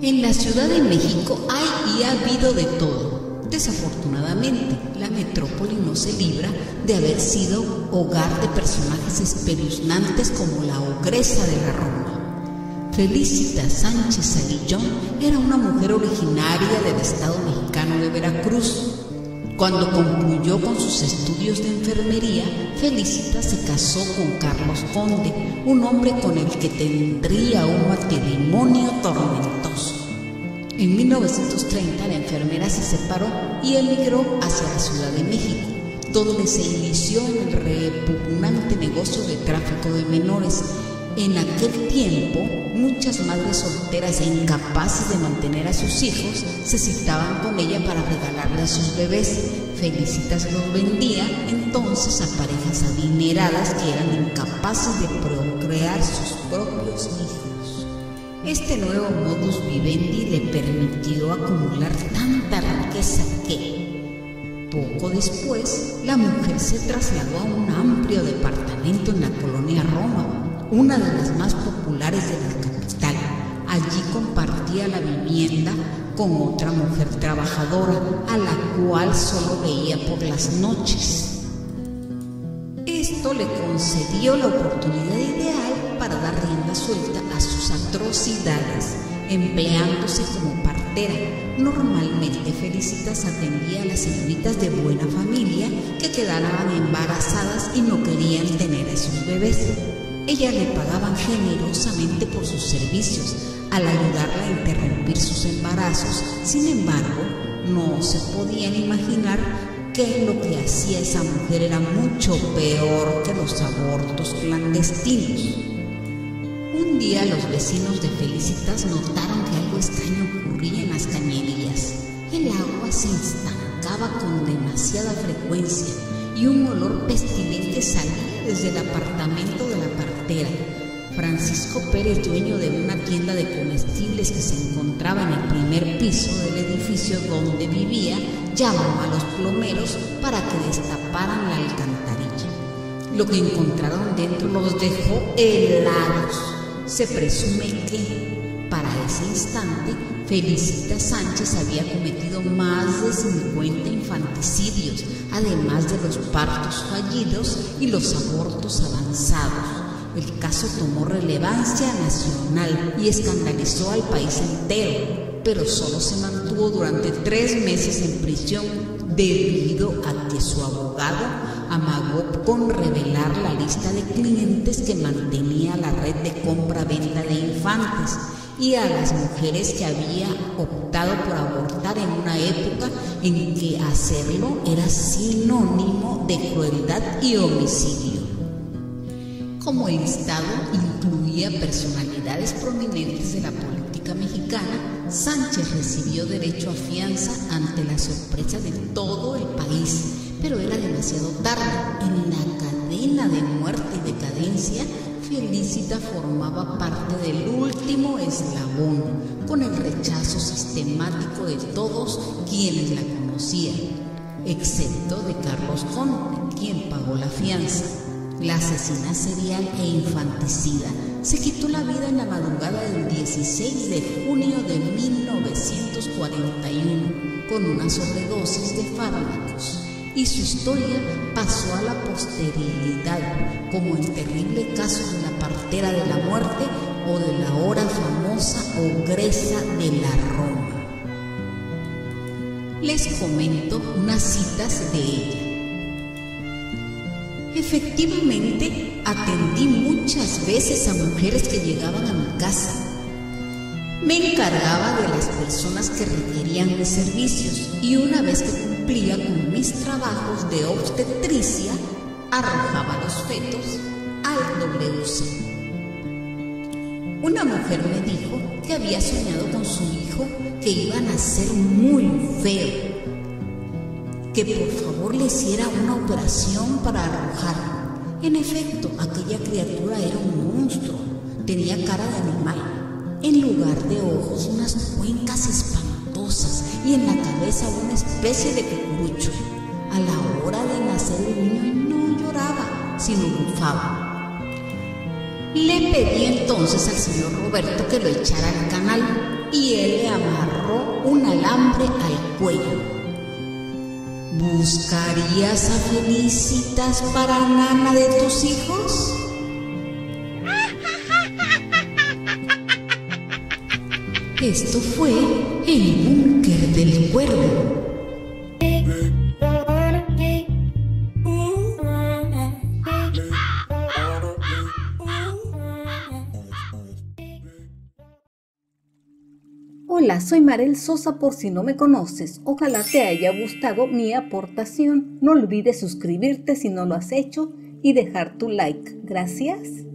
En la Ciudad de México hay y ha habido de todo. Desafortunadamente, la metrópoli no se libra de haber sido hogar de personajes espeluznantes como la ogresa de la Roma. Felicita Sánchez Aguillón era una mujer originaria del estado mexicano de Veracruz, cuando concluyó con sus estudios de enfermería, Felicita se casó con Carlos Conde, un hombre con el que tendría un matrimonio tormentoso. En 1930 la enfermera se separó y emigró hacia la Ciudad de México, donde se inició el repugnante negocio de tráfico de menores en aquel tiempo, muchas madres solteras e incapaces de mantener a sus hijos se citaban con ella para regalarle a sus bebés. Felicitas los vendía entonces a parejas adineradas que eran incapaces de procrear sus propios hijos. Este nuevo modus vivendi le permitió acumular tanta riqueza que, poco después, la mujer se trasladó a un amplio departamento en la colonia Roma una de las más populares de la capital. Allí compartía la vivienda con otra mujer trabajadora, a la cual solo veía por las noches. Esto le concedió la oportunidad ideal para dar rienda suelta a sus atrocidades, empleándose como partera. Normalmente Felicitas atendía a las señoritas de buena familia que quedaban embarazadas y no querían tener a sus bebés. Ella le pagaban generosamente por sus servicios al ayudarla a interrumpir sus embarazos. Sin embargo, no se podían imaginar que lo que hacía esa mujer era mucho peor que los abortos clandestinos. Un día los vecinos de Felicitas notaron que algo extraño ocurría en las cañerías. El agua se estancaba con demasiada frecuencia y un olor pestilente salía desde el apartamento de la Francisco Pérez, dueño de una tienda de comestibles que se encontraba en el primer piso del edificio donde vivía, llamó a los plomeros para que destaparan la alcantarilla. Lo que encontraron dentro los dejó helados. Se presume que, para ese instante, Felicita Sánchez había cometido más de 50 infanticidios, además de los partos fallidos y los abortos avanzados. El caso tomó relevancia nacional y escandalizó al país entero, pero solo se mantuvo durante tres meses en prisión debido a que su abogado amagó con revelar la lista de clientes que mantenía la red de compra-venta de infantes y a las mujeres que había optado por abortar en una época en que hacerlo era sinónimo de crueldad y homicidio. Como el Estado incluía personalidades prominentes de la política mexicana, Sánchez recibió derecho a fianza ante la sorpresa de todo el país, pero era demasiado tarde. En la cadena de muerte y decadencia, Felicita formaba parte del último eslabón, con el rechazo sistemático de todos quienes la conocían, excepto de Carlos Conde, quien pagó la fianza. La asesina serial e infanticida se quitó la vida en la madrugada del 16 de junio de 1941 con una sobredosis de fármacos y su historia pasó a la posteridad como el terrible caso de la partera de la muerte o de la ahora famosa ogresa de la Roma. Les comento unas citas de ella. Efectivamente, atendí muchas veces a mujeres que llegaban a mi casa. Me encargaba de las personas que requerían mis servicios y una vez que cumplía con mis trabajos de obstetricia, arrojaba los fetos al WC. Una mujer me dijo que había soñado con su hijo que iba a nacer muy feo, que por favor le hiciera una operación para arrojarlo. En efecto, aquella criatura era un monstruo, tenía cara de animal, en lugar de ojos unas cuencas espantosas y en la cabeza una especie de cucurucho. A la hora de nacer el niño no lloraba, sino bufaba. Le pedí entonces al señor Roberto que lo echara al canal, y él le amarró un alambre al cuello. ¿Buscarías a Felicitas para nana de tus hijos? Esto fue el búnker del cuervo. Hola, soy Marel Sosa por si no me conoces. Ojalá te haya gustado mi aportación. No olvides suscribirte si no lo has hecho y dejar tu like. Gracias.